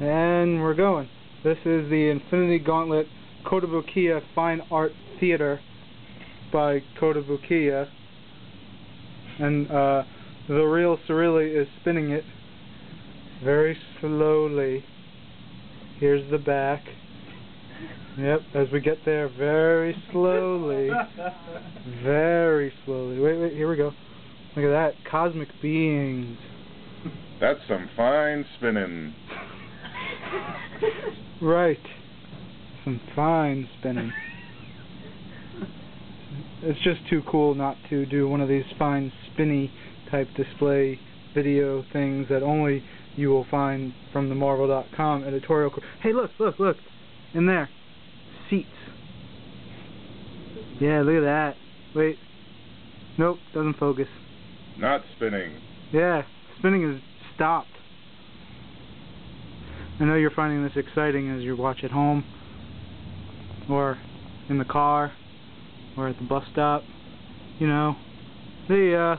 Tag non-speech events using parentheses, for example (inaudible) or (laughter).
And we're going. This is the Infinity Gauntlet Kotobukiya Fine Art Theater by Kotobukiya. And uh, the real Cirilli is spinning it very slowly. Here's the back. Yep, as we get there very slowly. (laughs) very slowly. Wait, wait, here we go. Look at that. Cosmic beings. That's some fine spinning. (laughs) Right. Some fine spinning. It's just too cool not to do one of these fine spinny type display video things that only you will find from the Marvel.com editorial. Hey, look, look, look. In there. Seats. Yeah, look at that. Wait. Nope, doesn't focus. Not spinning. Yeah, spinning is stopped. I know you're finding this exciting as you watch at home, or in the car, or at the bus stop. You know, the uh,